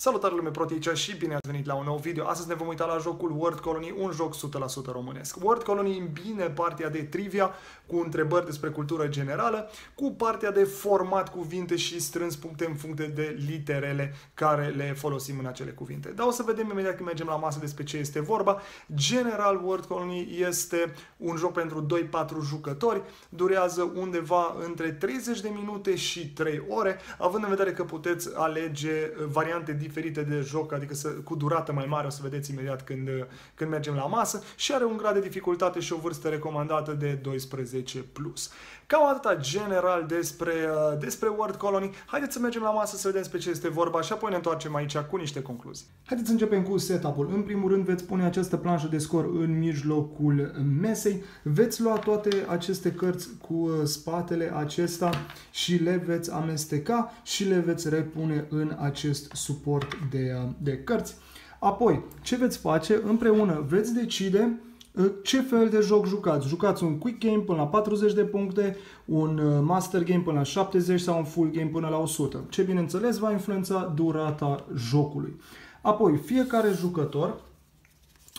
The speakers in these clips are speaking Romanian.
Salutare lume proteicea și bine ați venit la un nou video. Astăzi ne vom uita la jocul Word Colony, un joc 100% românesc. Word Colony îmbine partea de trivia cu întrebări despre cultură generală, cu partea de format cuvinte și strâns puncte în funcție de literele care le folosim în acele cuvinte. Dar o să vedem imediat când mergem la masă despre ce este vorba. General Word Colony este un joc pentru 2-4 jucători, durează undeva între 30 de minute și 3 ore, având în vedere că puteți alege variante diferite diferite de joc, adică să, cu durată mai mare, o să vedeți imediat când, când mergem la masă și are un grad de dificultate și o vârstă recomandată de 12+. Plus. Cam atâta general despre, uh, despre Word Colony. Haideți să mergem la masă să vedem despre ce este vorba și apoi ne întoarcem aici cu niște concluzii. Haideți să începem cu setup-ul. În primul rând veți pune această planșă de scor în mijlocul mesei. Veți lua toate aceste cărți cu uh, spatele acesta și le veți amesteca și le veți repune în acest suport de, uh, de cărți. Apoi, ce veți face? Împreună veți decide ce fel de joc jucați? Jucați un quick game până la 40 de puncte, un uh, master game până la 70 sau un full game până la 100. Ce bineînțeles va influența durata jocului. Apoi, fiecare jucător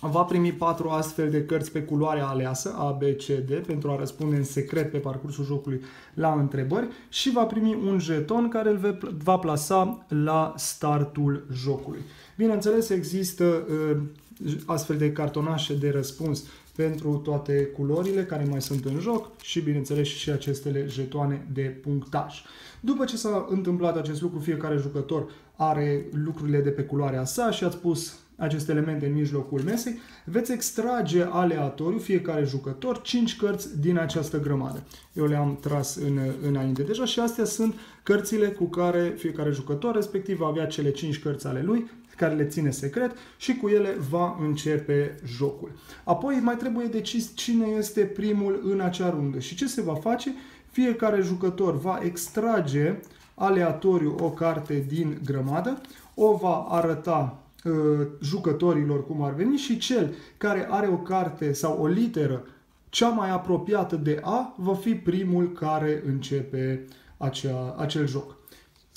va primi patru astfel de cărți pe culoare aleasă, A, B, C, D, pentru a răspunde în secret pe parcursul jocului la întrebări și va primi un jeton care îl va plasa la startul jocului. Bineînțeles, există uh, astfel de cartonașe de răspuns pentru toate culorile care mai sunt în joc și, bineînțeles, și acestele jetoane de punctaj. După ce s-a întâmplat acest lucru, fiecare jucător are lucrurile de pe culoarea sa și ați pus aceste elemente în mijlocul mesei, veți extrage aleatoriu fiecare jucător 5 cărți din această grămadă. Eu le-am tras în, înainte deja și astea sunt cărțile cu care fiecare jucător respectiv va avea cele 5 cărți ale lui care le ține secret și cu ele va începe jocul. Apoi mai trebuie decis cine este primul în acea rundă și ce se va face? Fiecare jucător va extrage aleatoriu o carte din grămadă, o va arăta uh, jucătorilor cum ar veni și cel care are o carte sau o literă cea mai apropiată de A va fi primul care începe acea, acel joc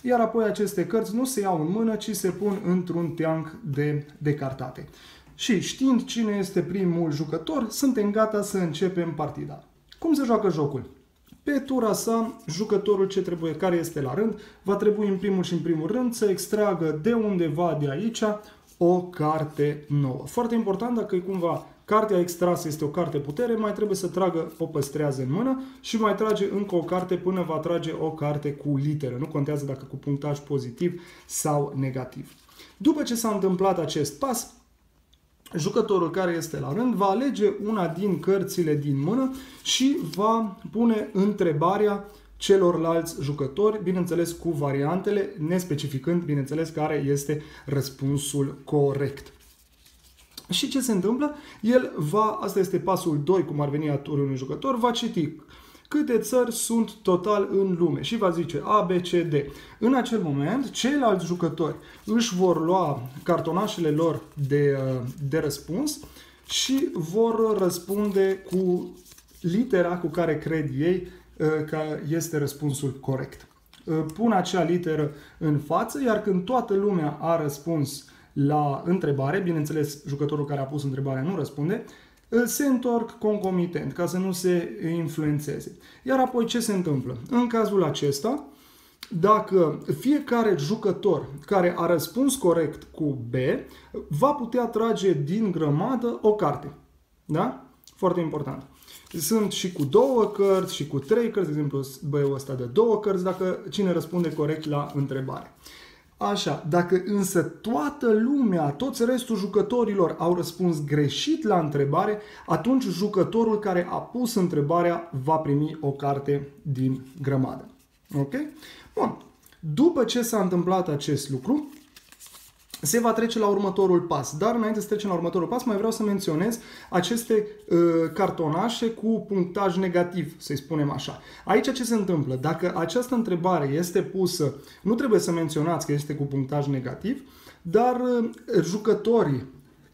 iar apoi aceste cărți nu se iau în mână, ci se pun într-un teanc de decartate. Și știind cine este primul jucător, suntem gata să începem partida. Cum se joacă jocul? Pe tura sa, jucătorul ce trebuie, care este la rând, va trebui în primul și în primul rând să extragă de undeva de aici o carte nouă. Foarte important dacă e cumva Cartea extrasă este o carte putere, mai trebuie să tragă, o păstrează în mână și mai trage încă o carte până va trage o carte cu literă. Nu contează dacă cu punctaj pozitiv sau negativ. După ce s-a întâmplat acest pas, jucătorul care este la rând va alege una din cărțile din mână și va pune întrebarea celorlalți jucători, bineînțeles cu variantele, nespecificând, bineînțeles, care este răspunsul corect. Și ce se întâmplă? El va, asta este pasul 2, cum ar veni a unui jucător, va citi câte țări sunt total în lume și va zice A, B, C, D. În acel moment, ceilalți jucători își vor lua cartonașele lor de, de răspuns și vor răspunde cu litera cu care cred ei uh, că este răspunsul corect. Uh, pun acea literă în față, iar când toată lumea a răspuns la întrebare, bineînțeles jucătorul care a pus întrebarea nu răspunde, se întorc concomitent ca să nu se influențeze. Iar apoi ce se întâmplă? În cazul acesta, dacă fiecare jucător care a răspuns corect cu B va putea trage din grămadă o carte. Da? Foarte important. Sunt și cu două cărți și cu trei cărți, de exemplu, băiul ăsta de două cărți, dacă cine răspunde corect la întrebare. Așa, dacă însă toată lumea, toți restul jucătorilor au răspuns greșit la întrebare, atunci jucătorul care a pus întrebarea va primi o carte din grămadă. Ok? Bun. După ce s-a întâmplat acest lucru, se va trece la următorul pas. Dar înainte să trecem la următorul pas, mai vreau să menționez aceste uh, cartonașe cu punctaj negativ, să-i spunem așa. Aici ce se întâmplă? Dacă această întrebare este pusă, nu trebuie să menționați că este cu punctaj negativ, dar uh, jucătorii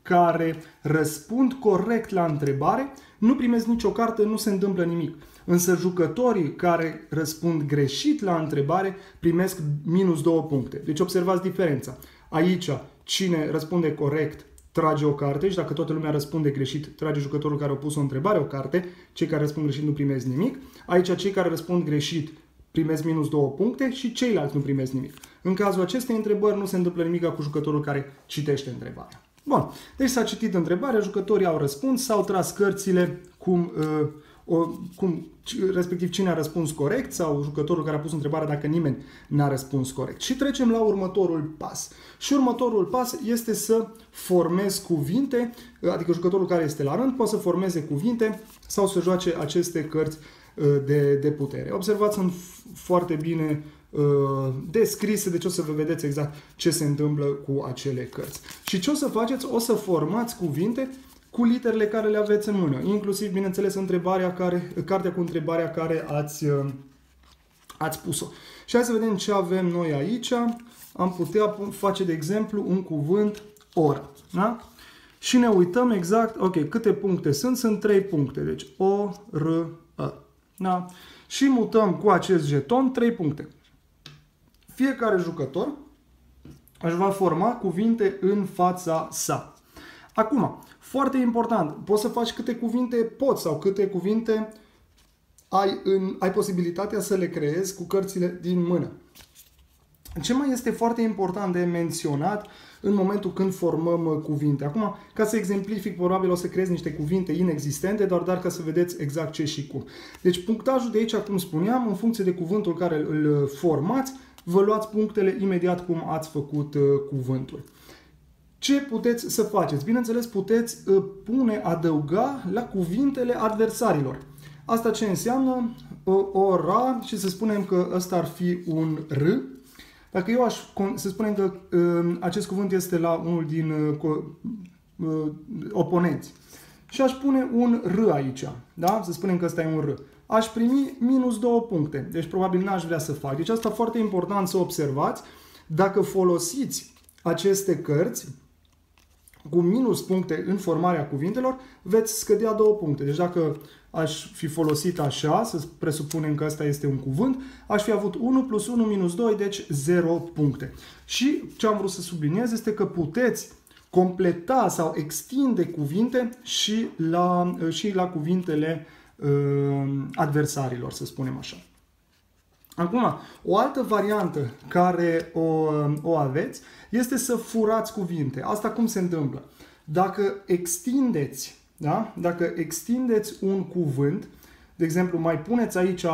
care răspund corect la întrebare nu primesc nicio carte, nu se întâmplă nimic. Însă jucătorii care răspund greșit la întrebare primesc minus două puncte. Deci observați diferența. Aici, cine răspunde corect trage o carte și dacă toată lumea răspunde greșit, trage jucătorul care a pus o întrebare o carte, cei care răspund greșit nu primesc nimic. Aici cei care răspund greșit primesc minus două puncte și ceilalți nu primesc nimic. În cazul acestei întrebări nu se întâmplă nimic cu jucătorul care citește întrebarea. Bun, deci s-a citit întrebarea, jucătorii au răspuns, s-au tras cărțile cum, uh, o, cum, respectiv cine a răspuns corect sau jucătorul care a pus întrebarea dacă nimeni n-a răspuns corect. Și trecem la următorul pas. Și următorul pas este să formezi cuvinte, adică jucătorul care este la rând poate să formeze cuvinte sau să joace aceste cărți uh, de, de putere. Observați, sunt foarte bine Uh, descrise, deci o să vă vedeți exact ce se întâmplă cu acele cărți. Și ce o să faceți? O să formați cuvinte cu literele care le aveți în mână, inclusiv, bineînțeles, întrebarea care, cartea cu întrebarea care ați, uh, ați pus-o. Și hai să vedem ce avem noi aici. Am putea face, de exemplu, un cuvânt oră. Da? Și ne uităm exact, ok, câte puncte sunt? Sunt 3 puncte, deci O, R, A. Da? Și mutăm cu acest jeton 3 puncte fiecare jucător își va forma cuvinte în fața sa. Acum, foarte important, poți să faci câte cuvinte poți sau câte cuvinte ai, în, ai posibilitatea să le creezi cu cărțile din mână. Ce mai este foarte important de menționat în momentul când formăm uh, cuvinte? Acum, ca să exemplific, probabil o să creez niște cuvinte inexistente, doar, dar ca să vedeți exact ce și cum. Deci punctajul de aici, cum spuneam, în funcție de cuvântul care îl uh, formați, vă luați punctele imediat cum ați făcut uh, cuvântul. Ce puteți să faceți? Bineînțeles, puteți uh, pune, adăuga la cuvintele adversarilor. Asta ce înseamnă? O ra și să spunem că ăsta ar fi un r. Dacă eu aș, să spunem că uh, acest cuvânt este la unul din oponenți și aș pune un r aici, da? Să spunem că ăsta e un r aș primi minus 2 puncte. Deci probabil n-aș vrea să fac. Deci asta foarte important să observați. Dacă folosiți aceste cărți cu minus puncte în formarea cuvintelor, veți scădea două puncte. Deci dacă aș fi folosit așa, să presupunem că asta este un cuvânt, aș fi avut 1 plus 1 minus 2, deci 0 puncte. Și ce am vrut să subliniez este că puteți completa sau extinde cuvinte și la, și la cuvintele uh, adversarilor, să spunem așa. Acum, o altă variantă care o, o aveți este să furați cuvinte. Asta cum se întâmplă? Dacă extindeți, da? Dacă extindeți un cuvânt, de exemplu, mai puneți aici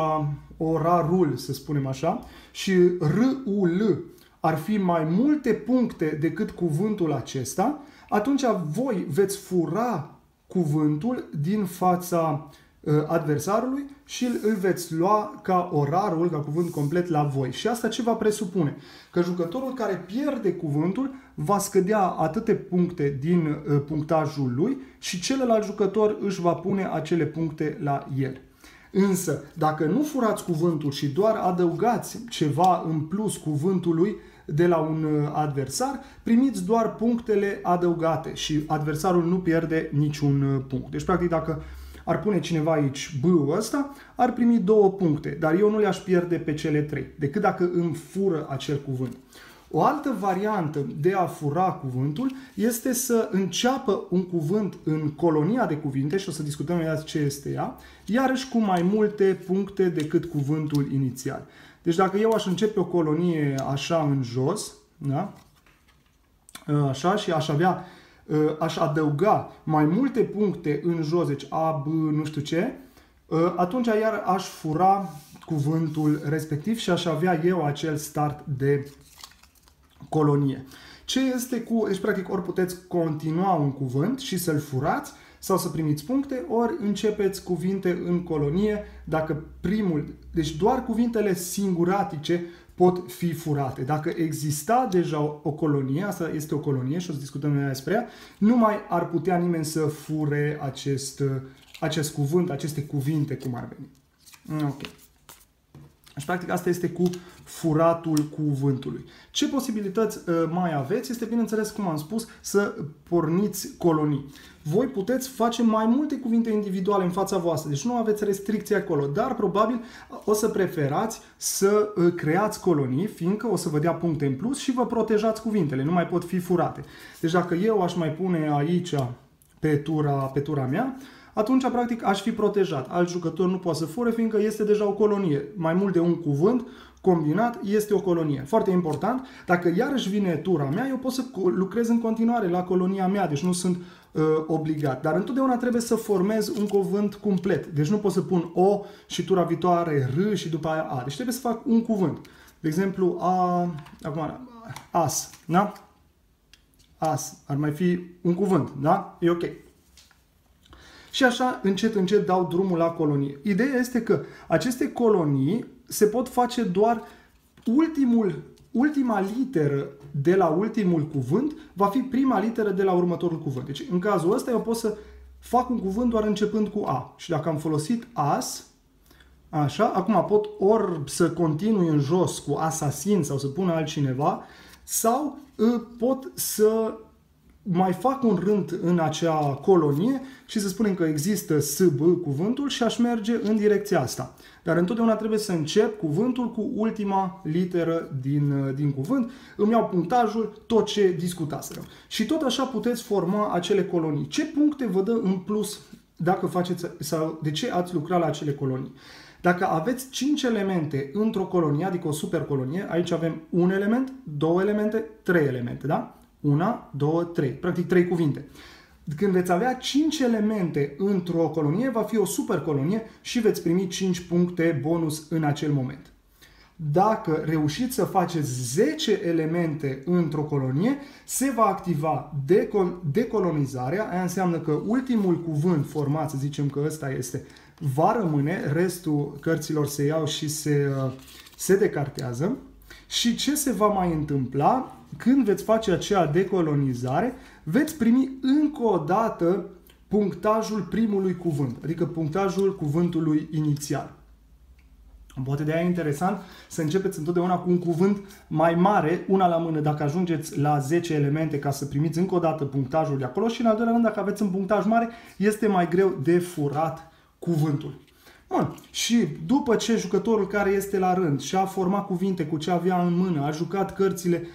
o rarul, să spunem așa, și r-u-l ar fi mai multe puncte decât cuvântul acesta, atunci voi veți fura cuvântul din fața Uh, adversarului și îl veți lua ca orarul, ca cuvânt complet la voi. Și asta ce va presupune? Că jucătorul care pierde cuvântul va scădea atâte puncte din uh, punctajul lui și celălalt jucător își va pune acele puncte la el. Însă, dacă nu furați cuvântul și doar adăugați ceva în plus cuvântului de la un uh, adversar, primiți doar punctele adăugate și adversarul nu pierde niciun punct. Deci, practic, dacă ar pune cineva aici b ăsta, ar primi două puncte, dar eu nu le-aș pierde pe cele trei, decât dacă îmi fură acel cuvânt. O altă variantă de a fura cuvântul este să înceapă un cuvânt în colonia de cuvinte, și o să discutăm imediat ce este ea, iarăși cu mai multe puncte decât cuvântul inițial. Deci dacă eu aș începe o colonie așa în jos, da? așa, și aș avea Uh, aș adăuga mai multe puncte în jos, deci A, B, nu știu ce, uh, atunci iar aș fura cuvântul respectiv și aș avea eu acel start de colonie. Ce este cu, deci practic ori puteți continua un cuvânt și să-l furați sau să primiți puncte, ori începeți cuvinte în colonie dacă primul, deci doar cuvintele singuratice pot fi furate. Dacă exista deja o colonie, asta este o colonie și o să discutăm noi despre ea, nu mai ar putea nimeni să fure acest, acest cuvânt, aceste cuvinte, cum ar veni. Ok. Deci, practic, asta este cu furatul cuvântului. Ce posibilități uh, mai aveți? Este, bineînțeles, cum am spus, să porniți colonii. Voi puteți face mai multe cuvinte individuale în fața voastră, deci nu aveți restricții acolo, dar probabil o să preferați să uh, creați colonii, fiindcă o să vă dea puncte în plus și vă protejați cuvintele, nu mai pot fi furate. Deci dacă eu aș mai pune aici pe tura, pe tura mea, atunci, practic, aș fi protejat. Alt jucător nu poate să fure, fiindcă este deja o colonie. Mai mult de un cuvânt combinat este o colonie. Foarte important, dacă iarăși vine tura mea, eu pot să lucrez în continuare la colonia mea, deci nu sunt uh, obligat. Dar întotdeauna trebuie să formez un cuvânt complet. Deci nu pot să pun O și tura viitoare R și după aia A. Deci trebuie să fac un cuvânt. De exemplu, a, acum, as, da? As. Ar mai fi un cuvânt, da? E ok. Și așa, încet, încet dau drumul la colonie. Ideea este că aceste colonii se pot face doar ultimul, ultima literă de la ultimul cuvânt va fi prima literă de la următorul cuvânt. Deci, în cazul ăsta, eu pot să fac un cuvânt doar începând cu A. Și dacă am folosit as, așa, acum pot ori să continui în jos cu asasin sau să pun altcineva, sau uh, pot să mai fac un rând în acea colonie și să spunem că există SB cuvântul și aș merge în direcția asta. Dar întotdeauna trebuie să încep cuvântul cu ultima literă din, din cuvânt. Îmi iau punctajul, tot ce discutaseră. Și tot așa puteți forma acele colonii. Ce puncte vă dă în plus dacă faceți, sau de ce ați lucrat la acele colonii? Dacă aveți 5 elemente într-o colonie, adică o supercolonie, aici avem un element, două elemente, trei elemente, da? Una, două, trei. Practic trei cuvinte. Când veți avea 5 elemente într-o colonie, va fi o super colonie și veți primi 5 puncte bonus în acel moment. Dacă reușiți să faceți 10 elemente într-o colonie, se va activa decol- decolonizarea. Aia înseamnă că ultimul cuvânt format, să zicem că ăsta este, va rămâne, restul cărților se iau și se, uh, se decartează. Și ce se va mai întâmpla? Când veți face aceea decolonizare, veți primi încă o dată punctajul primului cuvânt, adică punctajul cuvântului inițial. Poate de aia e interesant să începeți întotdeauna cu un cuvânt mai mare, una la mână, dacă ajungeți la 10 elemente ca să primiți încă o dată punctajul de acolo și în al doilea rând, dacă aveți un punctaj mare, este mai greu de furat cuvântul. Bun. Și după ce jucătorul care este la rând și-a format cuvinte cu ce avea în mână, a jucat cărțile uh,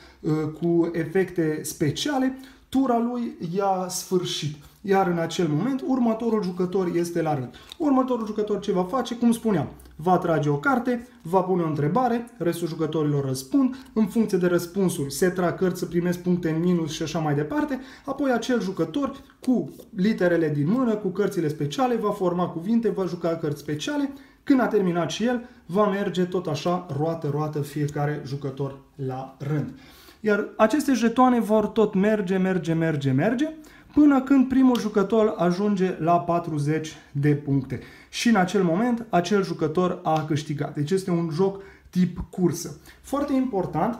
cu efecte speciale, tura lui i-a sfârșit. Iar în acel moment, următorul jucător este la rând. Următorul jucător ce va face? Cum spuneam, va trage o carte, va pune o întrebare, restul jucătorilor răspund, în funcție de răspunsuri se trag cărți să primesc puncte în minus și așa mai departe, apoi acel jucător cu literele din mână, cu cărțile speciale, va forma cuvinte, va juca cărți speciale, când a terminat și el, va merge tot așa, roată-roată fiecare jucător la rând. Iar aceste jetoane vor tot merge, merge, merge, merge, până când primul jucător ajunge la 40 de puncte. Și în acel moment, acel jucător a câștigat. Deci este un joc tip cursă. Foarte important,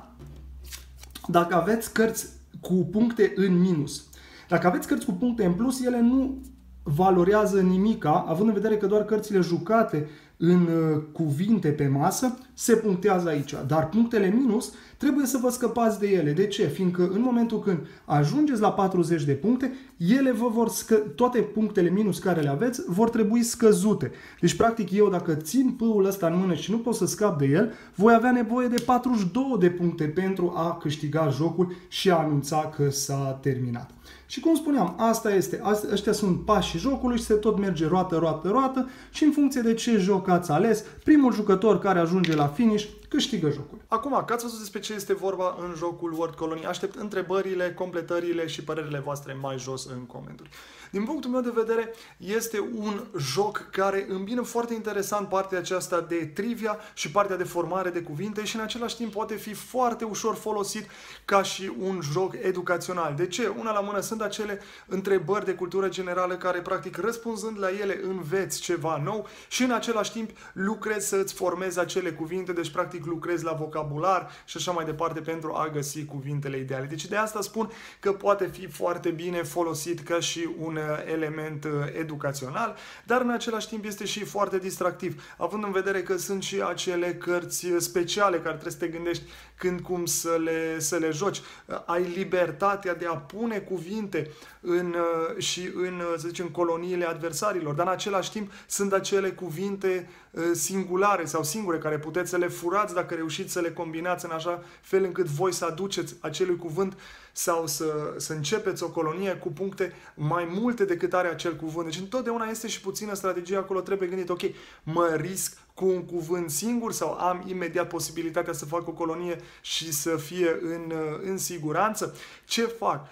dacă aveți cărți cu puncte în minus, dacă aveți cărți cu puncte în plus, ele nu valorează nimica, având în vedere că doar cărțile jucate în uh, cuvinte pe masă se punctează aici. Dar punctele minus trebuie să vă scăpați de ele. De ce? Fiindcă în momentul când ajungeți la 40 de puncte, ele vă vor scă... toate punctele minus care le aveți vor trebui scăzute. Deci, practic, eu dacă țin pâul ăsta în mână și nu pot să scap de el, voi avea nevoie de 42 de puncte pentru a câștiga jocul și a anunța că s-a terminat. Și cum spuneam, asta este, astea, ăștia sunt pașii jocului și se tot merge roată, roată, roată și în funcție de ce joc ați ales, primul jucător care ajunge la finish câștigă jocul. Acum, că ați văzut despre ce este vorba în jocul World Colony, aștept întrebările, completările și părerile voastre mai jos în comentarii. Din punctul meu de vedere, este un joc care îmbină foarte interesant partea aceasta de trivia și partea de formare de cuvinte și în același timp poate fi foarte ușor folosit ca și un joc educațional. De ce? Una la mână sunt acele întrebări de cultură generală care practic răspunzând la ele înveți ceva nou și în același timp lucrezi să îți formezi acele cuvinte, deci practic lucrezi la vocabular și așa mai departe pentru a găsi cuvintele ideale. Deci de asta spun că poate fi foarte bine folosit ca și un element educațional, dar în același timp este și foarte distractiv, având în vedere că sunt și acele cărți speciale care trebuie să te gândești când cum să le, să le joci. Ai libertatea de a pune cuvinte în, și în, să zicem, coloniile adversarilor, dar în același timp sunt acele cuvinte singulare sau singure care puteți să le furați dacă reușiți să le combinați în așa fel încât voi să aduceți acelui cuvânt sau să, să începeți o colonie cu puncte mai multe decât are acel cuvânt. Deci întotdeauna este și puțină strategie acolo, trebuie gândit, ok, mă risc cu un cuvânt singur sau am imediat posibilitatea să fac o colonie și să fie în, în siguranță? Ce fac?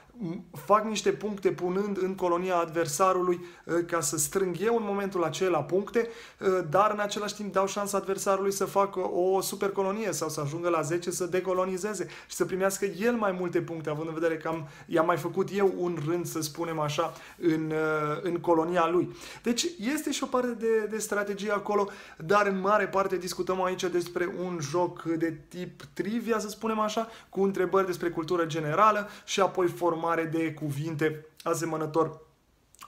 Fac niște puncte punând în colonia adversarului ă, ca să strâng eu în momentul acela puncte, ă, dar în același timp dau șansa adversarului să facă o super colonie sau să ajungă la 10 să decolonizeze și să primească el mai multe puncte, având în vedere că am, i-am mai făcut eu un rând, să spunem așa, în, ă, în colonia lui. Deci este și o parte de, de strategie acolo, dar în mare parte discutăm aici despre un joc de tip trivia, să spunem așa, cu întrebări despre cultură generală și apoi formare de cuvinte asemănător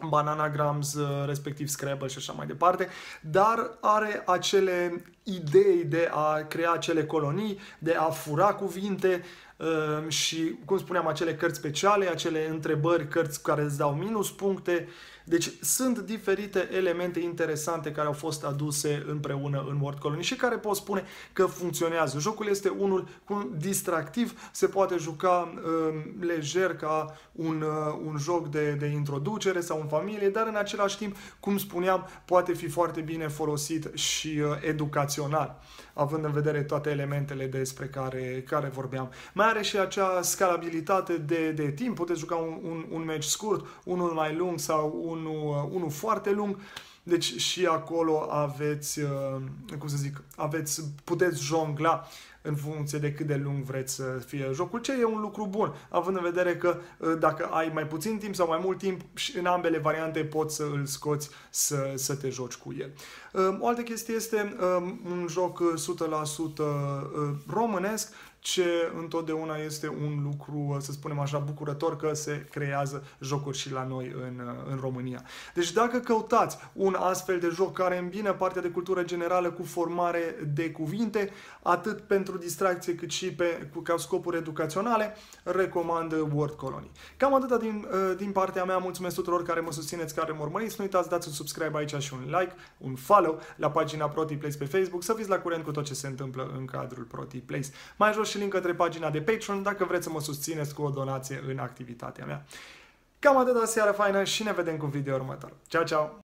bananagrams, respectiv Scrabble și așa mai departe, dar are acele idei de a crea acele colonii, de a fura cuvinte um, și, cum spuneam, acele cărți speciale, acele întrebări, cărți care îți dau minus puncte, deci sunt diferite elemente interesante care au fost aduse împreună în Word Colony și care pot spune că funcționează. Jocul este unul cu distractiv, se poate juca uh, lejer ca un, uh, un joc de, de introducere sau în familie, dar în același timp, cum spuneam, poate fi foarte bine folosit și uh, educațional, având în vedere toate elementele despre care, care vorbeam. Mai are și acea scalabilitate de, de timp, puteți juca un, un, un match scurt, unul mai lung sau un unul, uh, unul foarte lung. Deci și acolo aveți, uh, cum să zic, aveți, puteți jongla în funcție de cât de lung vreți să fie jocul, ce e un lucru bun, având în vedere că uh, dacă ai mai puțin timp sau mai mult timp, în ambele variante poți să îl scoți să, să te joci cu el. O altă chestie este un joc 100% românesc, ce întotdeauna este un lucru, să spunem așa, bucurător că se creează jocuri și la noi în, în România. Deci dacă căutați un astfel de joc care îmbină partea de cultură generală cu formare de cuvinte, atât pentru distracție cât și pe, ca scopuri educaționale, recomand Word Colony. Cam atâta din, din partea mea, mulțumesc tuturor care mă susțineți, care mă urmăriți, nu uitați, dați un subscribe aici și un like, un follow la pagina ProTiplace pe Facebook, să fiți la curent cu tot ce se întâmplă în cadrul ProTiplace. Mai jos și link către pagina de Patreon dacă vreți să mă susțineți cu o donație în activitatea mea. Cam atât, seară faină și ne vedem cu video următor. Ciao, ciao!